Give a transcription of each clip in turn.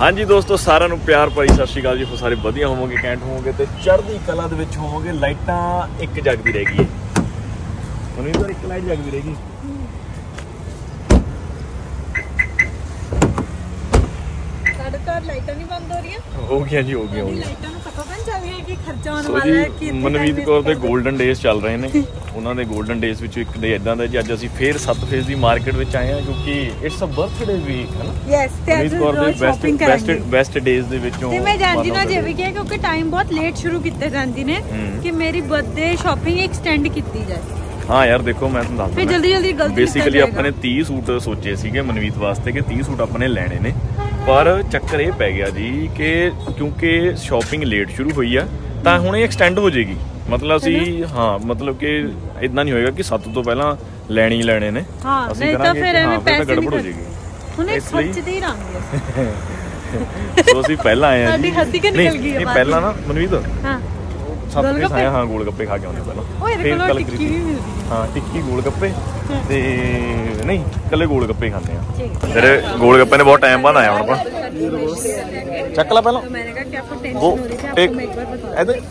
ਹਾਂਜੀ ਦੋਸਤੋ, ਸਾਰਿਆਂ ਨੂੰ ਪਿਆਰ ਭਰੀ ਸਤਿ ਸ਼੍ਰੀ ਅਕਾਲ ਜੀ। ਹੋ ਸਾਰੇ ਵਧੀਆ ਹੋਵੋਗੇ, ਕੈਂਟ ਹੋਵੋਗੇ ਤੇ ਚੜ੍ਹਦੀ ਕਲਾ ਦੇ ਵਿੱਚ ਹੋਵੋਗੇ। ਲਾਈਟਾਂ ਇੱਕ ਜਗਦੀ ਰਹਿ ਗਈ ਹੈ। ਮਨਿੰਦਰ ਇੱਕ ਲਾਈਟ ਜਗਦੀ ਰਹਿ ਗਈ। ਸਾਡੇ ਘਰ ਲਾਈਟਾਂ ਨਹੀਂ ਬੰਦ ਹੋ ਰਹੀਆਂ? ਹੋ ਗਿਆ ਜੀ ਹੋ ਗਿਆ ਹੋ ਸਾਡੀ ਗਿਆ ਲਾਈਟਾਂ ਨੂੰ ਪਤਾ ਤਾਂ ਨਹੀਂ ਚੱਲ ਰਿਹਾ ਕਿ ਖਰਚਾ ਆਉਣ ਸੋ ਵਾਲਾ ਹੈ ਕਿ ਜੀ ਇੱਥੇ ਮਨਵੀਤ ਕੌਰ ਦੇ 골ਡਨ ਡੇਜ਼ ਚੱਲ ਰਹੇ ਨੇ। ਉਹਨਾਂ ਦੇ 골ਡਨ ਡੇਜ਼ ਵਿੱਚੋਂ ਇੱਕ ਡੇ ਇਦਾਂ ਦਾ ਜੀ ਅੱਜ ਅਸੀਂ ਫੇਰ 7 ਫੇਜ਼ ਦੀ ਮਾਰਕੀਟ ਵਿੱਚ ਆਏ ਹਾਂ ਕਿਉਂਕਿ ਇਟਸ ਅ ਬਰਥਡੇ ਵੀਕ ਹੈ ਨਾ? ਯੈਸ ਤੇ ਅੱਜ ਮਨਵੀਤ ਕੌਰ ਦੇ ਰੋਜ਼ ਬੈਸਟ ਸ਼ਾਪਿੰਗ ਬੈਸਟ ਕਰਾਂਗੇ। ਬੈਸਟ ਡੇਜ਼ ਦੇ ਵਿੱਚੋਂ ਤੇ ਮੈਂ ਜਾਂਦੀ ਨਾ ਜੇ ਵੀ ਕਿਉਂਕਿ ਟਾਈਮ ਬਹੁਤ ਲੇਟ ਸ਼ੁਰੂ ਕੀਤਾ ਜਾਂਦੀ ਨੇ। ਕਿ ਮੇਰੀ ਬਰਥਡੇ ਸ਼ਾਪਿੰਗ ਐਕਸਟੈਂਡ ਕੀਤੀ ਜਾਏ। ਹਾਂ ਯਾਰ ਦੇਖੋ ਮੈਂ ਤੁਹਾਨੂੰ ਦੱਸਦਾ ਫਿਰ ਜਲਦੀ ਜਲਦੀ ਗਲਤੀ ਬੇਸਿਕਲੀ ਆਪਾਂ ਨੇ 30 ਸੂਟ ਸੋਚੇ ਸੀਗੇ ਮਨਵੀਤ ਵਾਸਤੇ ਕਿ 30 ਸੂਟ ਆਪਾਂ ਨੇ ਲੈਣੇ ਨੇ। ਪਰ ਚੱਕਰ ਇਹ ਪੈ ਗਿਆ ਜੀ ਕਿ ਕਿਉਂਕਿ ਸ਼ਾਪਿੰਗ ਲੇਟ ਸ਼ੁਰੂ ਹੋਈ ਆ ਤਾਂ ਹੁਣ ਇਹ ਐਕਸਟੈਂਡ ਹੋ ਜਾਏਗੀ। ਮਤਲਬ ਅਸੀਂ ਹਾਂ ਮਤਲਬ ਕਿ ਇਦਾਂ ਨਹੀਂ ਹੋਏਗਾ ਕਿ 7 ਤੋਂ ਪਹਿਲਾਂ ਲੈਣੀ ਲੈਣੇ ਨੇ। ਹਾਂ ਅਸੀਂ ਨਹੀਂ ਤਾਂ ਫਿਰ ਐਵੇਂ ਪੈਸੇ ਗੜਬੜ ਹੋ ਜਾਏਗੀ। ਹੁਣ ਇਹ ਸੋਚਦੇ ਹੀ ਰਹਾਂਗੇ ਸੋ ਅਸੀਂ ਪਹਿਲਾਂ ਆਏ ਆ ਸਾਡੀ ਹੱਸੀ ਕਿ ਨਿਕਲ ਗਈ ਨਹੀਂ ਪਹਿਲਾਂ ਨਾ ਮਨਵੀਤ ਹਾਂ। ਸੱਤ ਗੋਲ ਕੇ ਗੱਪੇ? ਆਇਆ ਹਾਂ ਗੋਲ ਗੱਪੇ ਖਾ ਕੇ ਆਉਂਦੇ ਪਹਿਲਾਂ ਉਹ ਇਹਦੇ ਫਿਰ ਕੋਲੋਂ ਗੱਲ ਟਿੱਕੀ ਕਰੀ- ਵੀ ਮਿਲਦੀ ਹੈ ਹਾਂ ਟਿੱਕੀ ਗੋਲ ਗੱਪੇ ਤੇ ਨਹੀਂ ਕੱਲੇ ਗੋਲ ਗੱਪੇ ਹੀ ਖਾਂਦੇ ਆ ਠੀਕ ਤੇਰੇ ਗੋਲ ਗੱਪੇ ਨੇ ਬਹੁਤ ਟਾਈਮ ਬਾਅਦ ਆਇਆ ਹੁਣ ਆਪਾਂ ਚੱਕ ਲੈ ਪਹਿਲਾਂ तो मैंने कहा कि आपको टेंशन वो हो रही थी एक आपको मैं एक बार बता इधर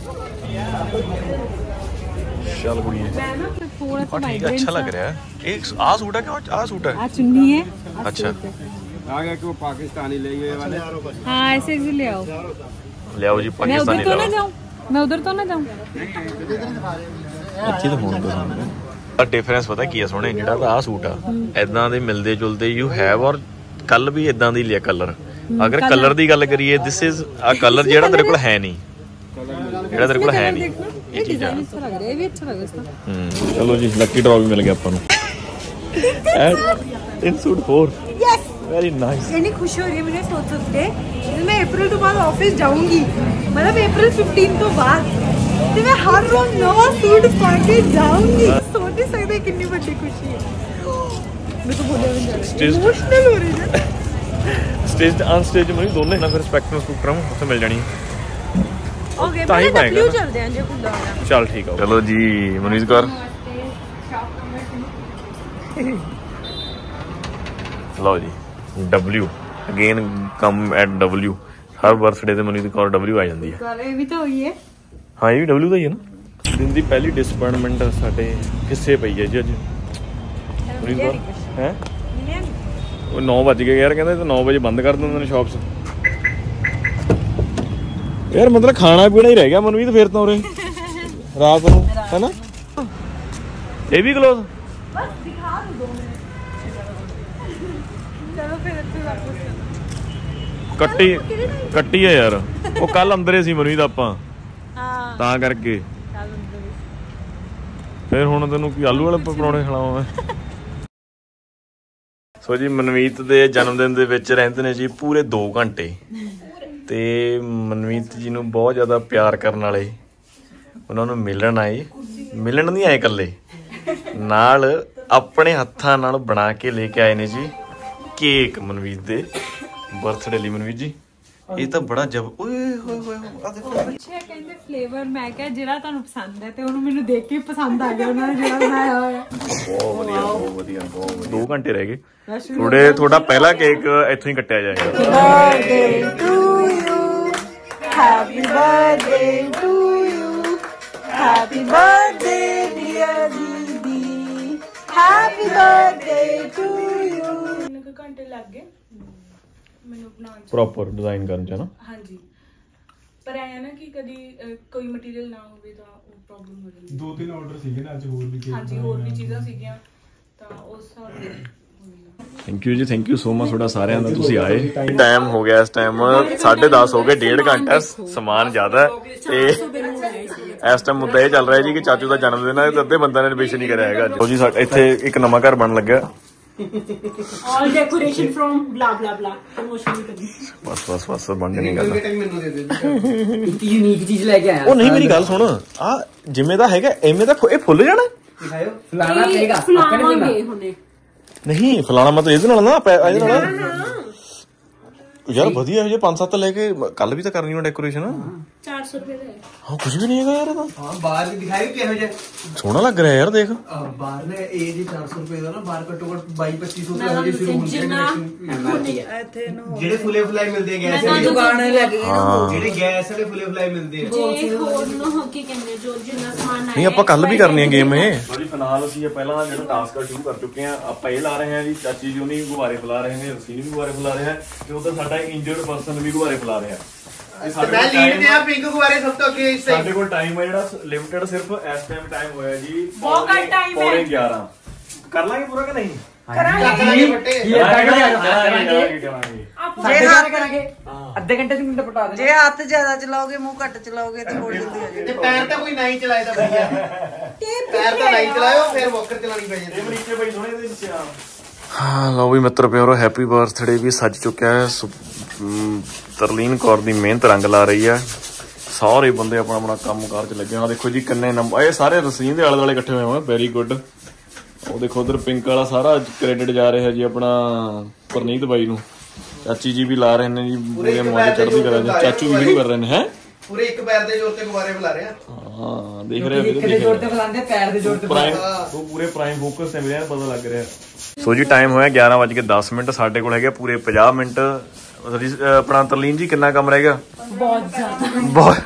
ਚੱਲ ਕੁੜੀਏ मैं ना फिर थोड़ा सा और ठीक है अच्छा लग रहा है एक आ सूट है क्या आ सूट है आ चुन्नी है आ अच्छा। सूट है। आगे कि वो पाकिस्तानी ले गए वाले हाँ ऐसे भी ले आओ ले आओ जी मैं पाकिस्तानी उधर तो ले ना आओ ਮੈਂ ਉਧਰ ਤੋਂ ਨਾ ਜਾਉਂ ਅੱਛੀ ਤਾਂ ਹੋਣ ਦੋ। ਆ ਡਿਫਰੈਂਸ ਪਤਾ ਕੀ ਆ ਸੋਹਣੇ ਜਿਹੜਾ ਤਾਂ ਆ ਸੂਟ ਆ ਐਦਾਂ ਦੇ ਮਿਲਦੇ ਜੁਲਦੇ ਯੂ ਹੈਵ ਔਰ ਕੱਲ ਵੀ ਐਦਾਂ ਦੀ ਲਿਆ ਕਲਰ ਅਗਰ ਕਲਰ ਦੀ ਗੱਲ ਕਰੀਏ ਥਿਸ ਇਜ਼ ਆ ਕਲਰ ਜਿਹੜਾ ਤੇਰੇ ਕੋਲ ਹੈ ਨਹੀਂ। ਜਿਹੜਾ ਤੇਰੇ ਕੋਲ ਹੈ ਨਹੀਂ। ਇਹ ਚੀਜ਼। ਆ ਇਹ ਵੀ ਅੱਛਾ ਲੱਗ ਰਿਹਾ ਚਲੋ ਜੀ ਲੱਕੀ ਡਰਾ ਵੀ ਮਿਲ ਗਿਆ ਆਪਾਂ ਨੂੰ। And in suit 4 yes very nice ਇੰਨੀ ਖੁਸ਼ ਹੋ ਰਹੀ ਮੈਨੂੰ ਸੋਚ ਸੋਚ ਕੇ ਜਦੋਂ ਮੈਂ April ਤੋਂ ਬਾਅਦ ਆਫਿਸ ਜਾਊਂਗੀ ਮਤਲਬ April 15 ਤੋਂ ਬਾਅਦ ਤੇ ਮੈਂ ਹਰ ਰੋਜ਼ ਨਵਾਂ ਸੂਟ ਪਾ ਕੇ ਜਾਊਂਗੀ। ਸੋਚ ਨਹੀਂ ਸਕਦੇ ਕਿੰਨੀ ਵੱਡੀ ਖੁਸ਼ੀ ਹੈ। ਮੈਂ ਬੋਲਿਆ ਵੀ ਨਹੀਂ ਇਮੋਸ਼ਨਲ ਹੈ ਸਟੇਜ ਤੇ ਅਨ ਸਟੇਜ ਮੈਨੂੰ ਦੋਨੇ ਨਾ ਫਿਰ ਸਪੈਕਟਰਮ ਸਪੈਕਟਰਮ ਉੱਥੇ ਮਿਲ ਜਾਣੀ ਓਕੇ ਮੈਂ ਤਾਂ ਬਲੂ ਚੱਲਦੇ ਆਂ ਜੇ ਖੁੱਲਾ ਹੋਣਾ ਚਲ ਠੀਕ ਆ ਚਲੋ ਜੀ ਮਨੀਸ਼ ਕੌਰ। ਲਓ ਜੀ। W. Again come at W. ਹਰ ਬਰਥਡੇ ਤੇ ਮਨੀਸ਼ ਕੌਰ W ਆ ਜਾਂਦੀ ਹੈ। ਗੱਲ ਇਹ ਵੀ ਤਾਂ ਹੋਈ ਹੈ। ਹਾਂ ਇਹ ਵੀ W ਦਾ ਹੀ ਹੈ ਨਾ। ਦਿਨ ਦੀ ਪਹਿਲੀ ਡਿਸਪਾਇੰਟਮੈਂਟ ਸਾਡੇ ਹਿੱਸੇ ਪਈ ਹੈ ਜੀ ਅੱਜ? ਕੌਰ? ਹੈ? ਉਹ 9 ਵਜ ਗਏ ਯਾਰ ਕਹਿੰਦੇ ਤੇ 9 ਵਜੇ ਬੰਦ ਕਰ ਦਿੰਦੇ ਨੇ ਸ਼ਾਪਸ ਯਾਰ ਮਤਲਬ ਖਾਣਾ ਪੀਣਾ ਹੀ ਰਹਿ ਗਿਆ ਮਨਵੀਤ ਫੇਰ ਤਾਂ ਉਰੇ। ਰਾਤ ਨੂੰ ਹੈਨਾ? ਇਹ ਵੀ ਕਲੋਜ਼ ਬਸ ਦਿਖਾ ਦੋ ਦੋ ਮਿੰਟ ਚਲੋ ਫਿਰ ਇੱਥੇ ਵਾਪਸ ਕੱਟੀ ਕੱਟੀ ਆ ਯਾਰ। ਉਹ ਕੱਲ ਅੰਦਰੇ ਸੀ ਮਨਵੀਤ ਆਪਾਂ। ਹਾਂ। ਤਾਂ ਕਰਕੇ। ਅੰਦਰ। ਫਿਰ ਹੁਣ ਤੈਨੂੰ ਕੀ ਆਲੂ ਵਾਲੇ ਪਰੌਂਠੇ ਖਿਲਾਵਾਂ ਮੈਂ? ਸੋ ਜੀ ਮਨਵੀਤ ਦੇ ਜਨਮ ਦਿਨ ਦੇ ਵਿੱਚ ਰਹਿੰਦੇ ਨੇ ਜੀ ਪੂਰੇ 2 ਘੰਟੇ। ਤੇ ਮਨਵੀਤ ਜੀ ਨੂੰ ਬਹੁਤ ਜ਼ਿਆਦਾ ਪਿਆਰ ਕਰਨ ਵਾਲੇ ਉਹਨਾਂ ਨੂੰ ਮਿਲਣ ਆਏ। ਮਿਲਣ ਨਹੀਂ ਆਏ ਇਕੱਲੇ। ਨਾਲ ਆਪਣੇ ਹੱਥਾਂ ਨਾਲ ਬਣਾ ਕੇ ਲੈ ਕੇ ਆਏ ਨੇ ਜੀ। ਕੇਕ ਮਨਵੀਤ ਦੇ ਬਰਥਡੇ ਲਈ ਮਨਵੀਤ ਜੀ। ਇਹ ਤਾਂ ਬੜਾ ਜਬ ਓਏ ਹੋਏ ਹੋਏ ਆ ਦੇਖੋ। ਪੁੱਛਿਆ ਕਹਿੰਦੇ ਫਲੇਵਰ ਮੈਂ ਕਿਹਾ ਜਿਹੜਾ ਤੁਹਾਨੂੰ ਪਸੰਦ ਹੈ ਤੇ ਉਹਨੂੰ ਮੈਨੂੰ ਦੇਖ ਕੇ ਪਸੰਦ ਆ ਗਿਆ ਉਹਨਾਂ ਨੇ ਜਿਹੜਾ ਬਣਾਇਆ ਹੋਇਆ। ਬਹੁਤ ਵਧੀਆ ਬਹੁਤ ਵਧੀਆ ਬਹੁਤ ਵਧੀਆ। ਦੋ ਘੰਟੇ ਰਹਿ ਗਏ। ਥੋੜੇ ਤੁਹਾਡਾ ਪਹਿਲਾ ਕੇਕ ਇੱਥੋਂ ਹੀ ਕੱਟਿਆ ਜਾਏਗਾ। Happy birthday to you happy birthday dear didi. Happy birthday to you ਤਿੰਨ ਕੁ ਘੰਟੇ ਲੱਗ। ਗਏ ਮੈਨੂੰ ਬਣਾਉਣ ਚ ਪ੍ਰੋਪਰ ਡਿਜ਼ਾਈਨ ਕਰਨ ਚ ਨਾ? ਹਾਂਜੀ। ਪਰ ਐ ਨਾ ਕਿ ਕਦੀ ਅਹ, ਕੋਈ ਮਟੀਰੀਅਲ ਨਾ ਹੋਵੇ ਤਾਂ ਉਹ ਪ੍ਰੋਬਲਮ ਹੋ ਜਾਂਦੀ ਦੋ ਤਿੰਨ ਆਰਡਰ ਸੀਗੇ ਨਾ ਅੱਜ ਹੋਰ ਵੀ ਕੇਕ ਹਾਂਜੀ ਹੋਰ ਵੀ ਚੀਜ਼ਾਂ ਸੀਗੀਆਂ ਤਾਂ ਉਸ ਹੋਈ ਨਾ। ਥੈਂਕ ਯੂ ਜੀ ਥੈਂਕ ਯੂ ਸੋ ਮਚ ਤੁਹਾਡਾ ਸਾਰਿਆਂ ਦਾ ਤੁਸੀਂ ਆਏ। ਟਾਈਮ ਹੋ ਗਿਆ ਇਸ ਟਾਈਮ 10:30 ਹੋ ਗਏ ਡੇਢ ਘੰਟਾ ਸਮਾਨ ਜ਼ਿਆਦਾ ਹੈ। ਤੇ ਇਸ ਟਾਈਮ ਮੁੱਦਾ ਇਹ ਚੱਲ ਰਿਹਾ ਜੀ ਕਿ ਚਾਚੂ ਦਾ ਜਨਮ ਦਿਨ ਹੈ ਤੇ ਅੱਧੇ ਬੰਦਿਆਂ ਨੇ ਵਿਸ਼ ਨਹੀਂ ਕਰਿਆ ਹੈਗਾ ਅੱਜ। ਜੀ ਸਾਡੇ ਇੱਥੇ ਇੱਕ ਨਵਾਂ ਘਰ ਬਣਨ ਲੱਗਾ all decoration from blah blah blah promotion ਵੀ ਕਰਨੀ ਬਸ ਬਸ ਬਸ ਬਣ ਨਹੀਂ ਗੱਲ। ਇੱਕ ਯੂਨੀਕ ਚੀਜ਼ ਲੈ ਕੇ ਆਇਆ। ਉਹ ਨਹੀਂ ਮੇਰੀ ਗੱਲ ਸੁਣ। ਆ ਜਿਵੇਂ ਦਾ ਹੈਗਾ ਐਵੇਂ ਦਾ ਇਹ ਫੁੱਲ ਜਾਣਾ? ਦਿਖਾਇਓ। ਫਲਾਣਾ ਪਏਗਾ ਆਪਣੇ ਨਹੀਂ ਫਲਾਣਾ ਮਤਲਬ ਇਹਦੇ ਨਾਲ ਨਾ ਇਹਦੇ ਨਾਲ ਯਾਰ ਵਧੀਆ ਜੇ 5-7 ਲੈ ਕੇ ਕੱਲ ਵੀ ਤਾਂ ਕਰਨੀ ਹੋਣਾ ਡੈਕੋਰੇਸ਼ਨ 400 ਰੁਪਏ ਦਾ ਹੈ ਕੁਝ ਵੀ ਨਹੀਂ ਹੈਗਾ ਯਾਰ ਇਹਦਾ ਹਾਂ ਬਾਹਰ ਵੀ ਦਿਖਾਈ ਕਿਹੋ ਜਿਹਾ। ਸੋਹਣਾ ਲੱਗ ਰਿਹਾ ਯਾਰ ਦੇਖ। ਬਾਹਰ ਨੇ ਇਹ ਜੀ 400 ਰੁਪਏ ਦਾ ਨਾ ਬਾਹਰ ਘੱਟੋ ਘੱਟ 22 2500 ਤੋਂ ਮੈਂ ਇਹੋ ਜਿਹੇ ਸ਼ੁਰੂ ਹੁੰਦੇ ਜਿੰਨਾ- ਨੇ ਇੱਥੇ ਨੂੰ ਜਿਹੜੇ ਫੁੱਲੇ ਫੁਲਾਈ ਮਿਲਦੇ ਆ ਗੈਸ ਵਾਲੇ। ਦੁਕਾਨ ਲੈ ਕੇ ਹਾਂ। ਜਿਹੜੇ ਗੈਸ ਵਾਲੇ ਫੁੱਲੇ ਫੁਲਾਈ ਮਿਲਦੇ ਆ। ਜੇ ਹੋਰ ਨੂੰ ਕੀ ਕਹਿੰਦੇ ਜੋ ਜਿੰਨਾ ਸਮਾਨ ਆਇਆ ਨਹੀਂ ਆਪਾਂ ਕੱਲ ਵੀ ਕਰਨੀ ਹੈ ਗੇਮ ਇਹ। ਜੀ ਫਿਲਹਾਲ ਅਸੀਂ ਇਹ ਪਹਿਲਾਂ ਜਿਹੜਾ ਟਾਸਕ ਸ਼ੁਰੂ ਕਰ ਚੁੱਕੇ ਆ। ਆਪਾਂ ਇਹ ਲਾ ਰਹੇ ਹਾਂ ਜੀ ਚਾਚੀ ਜੀ ਉਹਨੀ ਗੁਬਾਰੇ ਫੁਲਾ ਰਹੇ ਨੇ ਰਸੀਨ ਵੀ ਗੁਬਾਰੇ ਫੁਲਾ ਰਿਹਾ ਤੇ ਉਧਰ ਸਾਡਾ ਇੰਜਰਡ ਪਰਸਨ ਵੀ ਗੁਬਾਰੇ ਫੁਲਾ ਰਿਹਾ। ਤੇ ਸਾਡੇ ਮੈਂ ਕੋਲ ਲੀਡ ਤੇ ਆ ਪਿੰਕ ਗੁਬਾਰੇ ਸਭ ਤੋਂ ਅੱਗੇ ਇਸ ਸਾਡੇ ਕੋਲ ਟਾਈਮ ਹੈ ਜਿਹੜਾ ਲਿਮਟਿਡ ਸਿਰਫ ਇਸ ਟਾਈਮ ਟਾਈਮ ਹੋਇਆ ਜੀ ਬਹੁਤ ਘੱਟ time ਹੈ। ਪੌਣੇ 11 ਕਰ ਲਾਂਗੇ ਪੂਰਾ ਕਿ ਨਹੀਂ? ਕਰਾਂਗੇ। ਬੱਟੇ ਕਰਾਂਗੇ ਕਰਾਂਗੇ। ਜੇ ਹੱਥ ਅੱਧੇ ਘੰਟੇ ਚ ਮਿੰਟ ਪਟਾ ਜੇ ਹੱਥ ਜ਼ਿਆਦਾ ਚਲਾਓਗੇ ਮੂੰਹ ਘੱਟ ਚਲਾਓਗੇ ਤੇ ਹੋਰ ਜਲਦੀ ਆ ਜਾਏਗਾ। ਤੇ ਪੈਰ ਤਾਂ ਕੋਈ ਨਹੀਂ ਚਲਾਏ ਤਾਂ ਵਧੀਆ। ਪੈਰ ਤਾਂ ਨਹੀਂ ਚਲਾਇਓ ਫਿਰ ਵੋਕਰ ਚਲਾਣੀ ਪੈ ਜਾਂਦੀ ਇਹ ਨੀਚੇ ਬਈ ਸੋਹਣੇ ਦੇ ਨੀਚੇ ਆ। ਹਾਂ ਲਓ ਵੀ ਮਿੱਤਰ ਪਿਆਰੋ ਹੈਪੀ ਬਰਥਡੇ ਵੀ ਸੱਜ ਚੁੱਕਿਆ ਹੈ। ਤਰਲੀਨ ਕੌਰ ਦੀ ਮਿਹਨਤ ਰੰਗ ਲਾ ਰਹੀ ਹੈ। ਸਾਰੇ ਬੰਦੇ ਆਪਣਾ ਆਪਣਾ ਕੰਮ ਕਾਰ ਚ ਲੱਗੇ ਆ। ਦੇਖੋ ਜੀ ਕਿੰਨੇ ਨੰਬਰ ਇਹ ਸਾਰੇ ਰਸੀਨ ਦੇ ਆਲੇ ਦੁਆਲੇ ਇਕੱਠੇ ਹੋਏ ਹੋਏ ਵੈਰੀ ਗੁੱਡ ਉਹ ਦੇਖੋ ਉਧਰ ਪਿੰਕ ਵਾਲਾ ਸਾਰਾ ਕ੍ਰੈਡਿਟ ਜਾ ਰਿਹਾ ਜੀ ਆਪਣਾ ਪਰਨੀਤ ਬਾਈ ਨੂੰ। ਚਾਚੀ ਜੀ ਵੀ ਲਾ ਰਹੇ ਨੇ ਜੀ ਪੂਰੇ ਮੌਜ ਚੜ੍ਹਦੀ ਕਰਾ ਜੀ ਚਾਚੂ ਵੀ ਵੀਡੀਓ ਕਰ ਰਹੇ ਨੇ ਹੈ? ਪੂਰੇ ਇੱਕ ਪੈਰ ਦੇ ਜ਼ੋਰ ਤੇ ਗੁਬਾਰੇ ਬੁਲਾ ਰਹੇ ਆ। ਹਾਂ ਦੇਖ ਰਹੇ ਵੀਡੀਓ ਦੇਖ ਰਹੇ ਬੁਲਾਉਂਦੇ ਪੈਰ ਦੇ ਜ਼ੋਰ ਪ੍ਰਾਈਮ ਉਹ ਪੂਰੇ ਪ੍ਰਾਈਮ ਫੋਕਸ ਤੇ ਮੇਰੇ ਪਤਾ ਲੱਗ ਰਿਹਾ। ਸੋ ਜੀ ਟਾਈਮ ਹੋਇਆ 11:10 ਮਿੰਟ ਸਾਡੇ ਕੋਲ ਹੈਗੇ ਪੂਰੇ 50 ਮਿੰਟ। ਆਪਣਾ ਤਰਲੀਨ ਜੀ ਕਿੰਨਾ ਕੰਮ ਰਹਿ ਗਿਆ? ਬਹੁਤ ਜ਼ਿਆਦਾ। ਬਹੁਤ।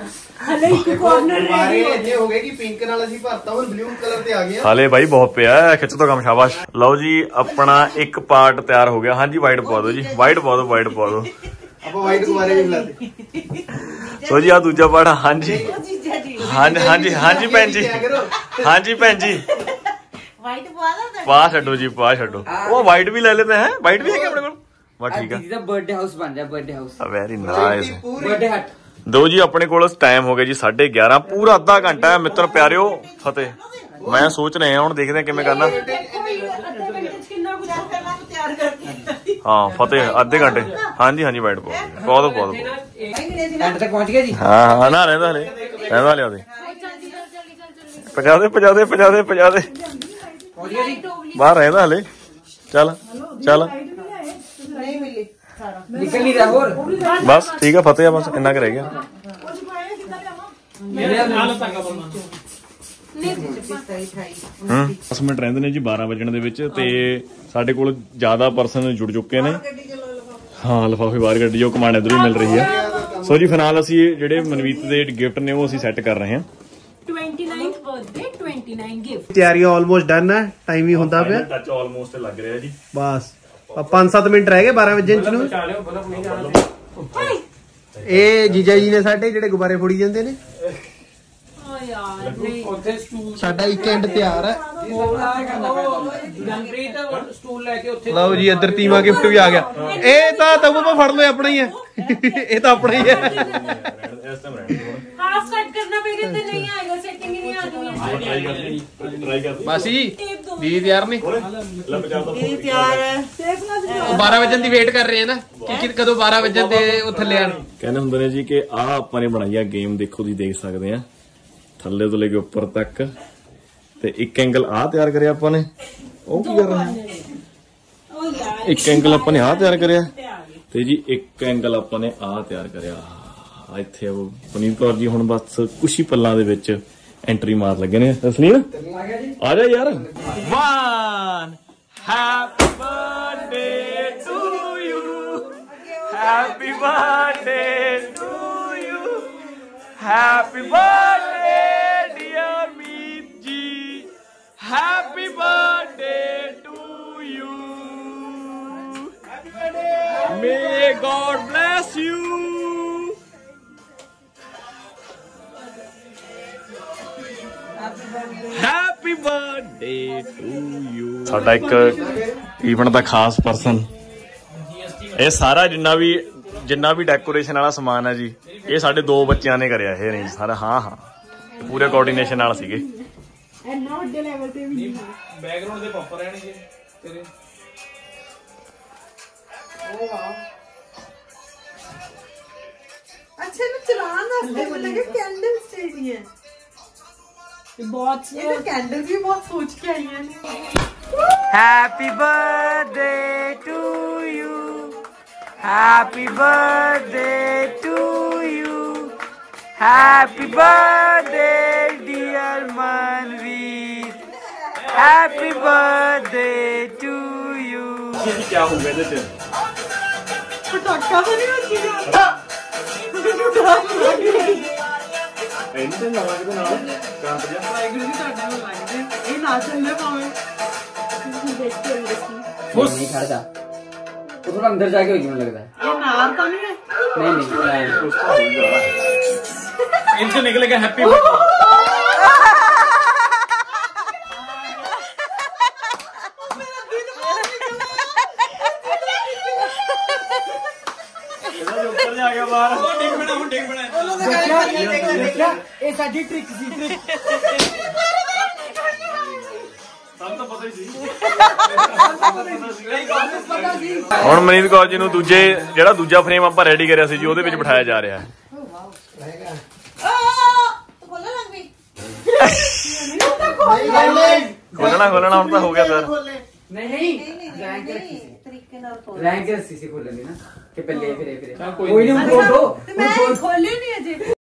ਹਲੇ ਇੱਕ ਕਾਰਨਰ ਗੁਬਾਰੇ ਇੰਨੇ ਹੋ ਗਏ ਕਿ ਪਿੰਕ ਨਾਲ ਅਸੀਂ ਭਰਤਾ ਹੁਣ ਬਲੂ ਕਲਰ ਤੇ ਆ ਗਏ ਆ। ਹਾਲੇ ਬਾਈ ਬਹੁਤ ਪਿਆ ਹੈ, ਖਿੱਚ ਤੋਂ ਕੰਮ ਸ਼ਾਬਾਸ਼। ਲਓ ਜੀ ਆਪਣਾ ਇੱਕ ਪਾਰਟ ਤਿਆਰ ਹੋ ਗਿਆ। ਹਾਂਜੀ ਵਾਈਟ ਪਵਾ ਦਿਓ ਜੀ ਵਾਈਟ ਪਵਾ ਦਿਓ ਵਾਈਟ ਪਵਾ ਦਿਓ। ਆਪਾਂ ਵਾਈਟ ਗੁਬਾਰੇ ਵੀ ਬੁਲਾਤੇ ਸੋ ਜੀ ਆ ਦੂਜਾ ਪਾਰਟ ਹਾਂਜੀ। ਜੀਜਾ ਜੀ। ਹਾਂਜੀ ਹਾਂਜੀ ਹਾਂਜੀ ਭੈਣ ਜੀ। ਹਾਂਜੀ ਭੈਣ ਜੀ। ਵਾਈਟ ਪਵਾ ਦਾ ਪਾ ਛੱਡੋ ਜੀ ਪਾ ਛੱਡੋ। ਉਹ ਵਾਈਟ ਵੀ ਲੈ ਲੈਂਦੇ ਹੈ? ਵਾਈਟ ਵੀ ਹੈਗੇ ਆਪਣੇ ਕੋਲ? ਬਸ ਠੀਕ ਆ। ਦਾ ਬਰਥਡੇ ਹਾਊਸ ਬਣ ਜਾ birthday house very nice birthday hut ਦੋ ਜੀ ਆਪਣੇ ਕੋਲ ਟਾਈਮ ਹੋ ਗਿਆ ਜੀ 11:30 ਪੂਰਾ ਅੱਧਾ ਘੰਟਾ ਹੈ ਮਿੱਤਰ ਪਿਆਰਿਓ। ਫਤਿਹ। ਮੈਂ ਸੋਚ ਰਿਹਾ ਹੁਣ ਦੇਖਦੇ ਹਾਂ ਕਿਵੇਂ ਕਰਨਾ। ਹਾਂ ਫਤਿਹ ਅੱਧੇ ਘੰਟੇ। ਹਾਂਜੀ ਹਾਂਜੀ ਵਾਈਟ ਬਹੁਤ ਬਹੁਤ ਬਹੁਤ। ਐਂਡ ਤੱਕ ਪਹੁੰਚ ਗਏ ਜੀ? ਹਾਂ ਹਾਂ ਨਾ ਰਹਿੰਦਾ ਹਲੇ। ਰਹਿੰਦਾ ਹਲੇ ਉਹਦੇ। ਪਜਾ ਦੇ ਪਜਾ ਦੇ ਪਜਾ ਦੇ ਪਜਾ ਦੇ। ਪਹੁੰਚ ਗਏ ਜੀ? ਬਾਹਰ ਰਹਿੰਦਾ ਹਲੇ। ਚੱਲ ਚੱਲ। ਨਹੀਂ ਮਿਲੀ। ਨਿਕਲ ਨਹੀਂ ਰਿਹਾ ਹੋਰ। ਬਸ ਠੀਕ ਆ ਫਤਿਹ ਆ ਬਸ ਇੰਨਾ ਕੁ ਰਹਿ ਗਿਆ। ਮੇਰੇ ਨਾਲ ਹੂੰ? 10 ਮਿੰਟ ਰਹਿੰਦੇ ਨੇ ਜੀ 12 ਵਜਣ ਦੇ ਵਿੱਚ ਤੇ ਸਾਡੇ ਕੋਲ ਜ਼ਿਆਦਾ ਪਰਸਨ ਜੁੜ ਚੁੱਕੇ ਨੇ। ਹਾਂ ਲਫਾਫੇ ਬਾਹਰ ਗੱਡੀ ਉਹ ਕਮਾਂਡ ਇਧਰੋਂ ਹੀ ਮਿਲ ਰਹੀ ਹੈ ਸੋ ਜੀ ਫਿਲਹਾਲ ਅਸੀਂ ਜਿਹੜੇ ਮਨਵੀਤ ਦੇ ਗਿਫਟ ਨੇ ਉਹ ਅਸੀਂ ਸੈੱਟ ਕਰ ਰਹੇ ਹਾਂ। 29th ਬਰਥਡੇ 29 ਗਿਫਟ ਤਿਆਰੀ ਆਲਮੋਸਟ ਡਨ ਹੈ ਟਾਈਮ ਹੀ ਹੁੰਦਾ ਪਿਆ। ਟੱਚ ਆਲਮੋਸਟ ਲੱਗ ਰਿਹਾ ਜੀ। ਬਸ 5-7 ਮਿੰਟ ਰਹਿ ਗਏ 12 ਵਜੇ ਨੂੰ। ਇਹ ਜੀਜਾ ਜੀ ਨੇ ਸਾਡੇ ਜਿਹੜੇ ਗੁਬਾਰੇ ਫੋੜੀ ਜਾਂਦੇ ਨੇ। ਸਾਡਾ ਇੱਕ ਐਂਡ ਤਿਆਰ ਹੈ। ਜਨਪ੍ਰੀਤ ਸਟੂਲ ਲੈ ਕੇ ਉੱਥੇ ਲਓ ਜੀ ਇੱਧਰ ਤੀਵਾ ਗਿਫਟ ਵੀ ਆ ਗਿਆ। ਇਹ ਤਾਂ ਤਬੂ ਪਾ ਫੜ ਲਓ ਆਪਣਾ ਹੀ ਹੈ। ਇਹ ਤਾਂ ਆਪਣਾ ਹੀ ਹੈ। ਇਸ ਟਾਈਮ ਰਹਿਣ ਦਿਓ। ਹਾਫ ਕੱਟ ਕਰਨਾ ਮੇਰੇ ਤੇ ਨਹੀਂ ਆਏਗਾ ਸੈਟਿੰਗ ਹੀ ਨਹੀਂ ਆਣੀ ਹੈ। ਟਰਾਈ ਕਰਦੇ ਬਸ ਜੀ ਦੀਦੀ ਤਿਆਰ ਨੇ। ਲੈ ਬਚਾ ਦੋ ਤਿਆਰ ਹੈ। 12 ਵਜੇ ਦੀ ਵੇਟ ਕਰ ਰਹੇ ਆ ਨਾ। ਕਿ ਕਦੋਂ 12 ਵਜੇ ਦੇ ਉਹ ਥੱਲੇ ਆਣ ਕਹਿੰਦੇ ਹੁੰਦੇ ਨੇ ਜੀ ਕਿ ਆਹ ਆਪਾਂ ਨੇ ਬਣਾਈ ਆ ਗੇਮ ਦੇਖੋ ਤੁਸੀਂ ਦੇਖ ਸਕਦੇ ਆ। ਥੱਲੇ ਤੋਂ ਲੈ ਕੇ ਉੱਪਰ ਤੱਕ। ਤੇ ਇੱਕ ਐਂਗਲ ਆਹ ਤਿਆਰ ਕਰਿਆ ਆਪਾਂ ਨੇ। ਉਹ ਕੀ ਕਰ ਰਹੇ ਇੱਕ ਐਂਗਲ ਆਪਾਂ ਨੇ ਆਹ ਤਿਆਰ ਕਰਿਆ। ਤੇ ਜੀ ਇੱਕ ਐਂਗਲ ਆਪਾਂ ਨੇ ਆਹ ਤਿਆਰ ਕਰਿਆ। ਇੱਥੇ ਉਹ ਪੁਨੀਤ ਕੌਰ ਜੀ ਹੁਣ ਬਸ ਕੁਛ ਹੀ ਪੱਲਾਂ ਦੇ ਵਿੱਚ ਐਂਟਰੀ ਮਾਰ ਲੱਗੇ ਨੇ। ਅਸਲੀਨ ਆ ਜਾ ਯਾਰ। 1 happy birthday to you happy birthday to you happy birthday happy birthday to you May God bless you. Happy birthday to you. ਸਾਡਾ ਇੱਕ ਈਵੈਂਟ ਦਾ ਖਾਸ ਪਰਸਨ ਇਹ ਸਾਰਾ ਜਿੰਨਾ ਵੀ ਜਿੰਨਾ ਵੀ ਡੈਕੋਰੇਸ਼ਨ ਵਾਲਾ ਸਮਾਨ ਹੈ ਜੀ, ਇਹ ਸਾਡੇ ਦੋ ਬੱਚਿਆਂ ਨੇ ਕਰਿਆ, ਇਹ ਅਰੇਂਜ ਸਾਰਾ ਹਾਂ ਹਾਂ ਪੂਰੇ ਕੋਆਰਡੀਨੇਸ਼ਨ ਨਾਲ ਸੀਗੇ ਬੈਕਗ੍ਰਾਉਂਡ ਦੇ ਪਾਪਾ ਰਹਿਣਗੇ ਤੇਰੇ। ਅੱਛਾ ਇਹਨੂੰ ਚਲਾਉਣ ਵਾਸਤੇ ਮੈਨੂੰ ਲੱਗਾ ਕੈਂਡਲ ਚਾਹੀਦੀ ਹੈ। ਬਹੁਤ ਇਹ ਤਾਂ ਕੈਂਡਲ ਵੀ ਬਹੁਤ ਸੋਚ ਕੇ ਆਈਆਂ ਨੇ। Happy birthday to you Happy birthday to you. Happy birthday, dear Manveer. Happy birthday to you. ਕੀ ਹੋ ਗਿਆ ਇਹਦੇ ਚ ਪਟਾਕਾ ਤਾਂ ਨਹੀਂ ਵੱਜਿਆ ਇਹਨੂੰ ਤੇ ਨਵਾਂ ਕਿਤੇ ਨਾਲ ਕੰਤ ਜਾ ਵਾਹਿਗੁਰੂ ਜੀ ਤੁਹਾਡੇ ਨੂੰ ਲੱਗਦੇ ਇਹ ਨਾ ਚੱਲੇ ਭਾਵੇਂ नहीं खड़ता वो थोड़ा अंदर जाके होगी मुझे लगता है ਇਹ ਨਾਰ ਤਾਂ ਨਹੀਂ ਹੈ नहीं नहीं इनसे निकलेगा हैप्पी ਉੱਪਰ ਗਿਆ ਹੁਣ ਸੀ ਮਨੀਤ ਕੌਰ ਜੀ ਨੂੰ ਦੂਜੇ ਜਿਹੜਾ ਦੂਜਾ ਫਰੇਮ ਆਪਾਂ ਰੈਡੀ ਕਰਿਆ ਸੀ ਜੀ ਉਹਦੇ ਵਿੱਚ ਬਿਠਾਇਆ ਜਾ ਰਿਹਾ ਹੈ ਖੋਲਣਾ ਖੋਲਣਾ ਹੁਣ ਤਾਂ ਹੋ ਗਿਆ ਸਰ ਨਹੀਂ ਨਹੀਂ ਰੈਂਕ ਰੱਖੀ ਸੀ ਤਰੀਕੇ ਨਾਲ ਰੈਂਕ ਰੱਖੀ ਸੀ ਖੋਲਣ ਦੀ ਨਾ ਕਿ ਪਹਿਲੇ ਫਿਰੇ ਫਿਰੇ ਕੋਈ ਨਹੀਂ ਹੁਣ ਮੈਂ ਖੋਲੇ ਨਹੀਂ ਅਜੇ।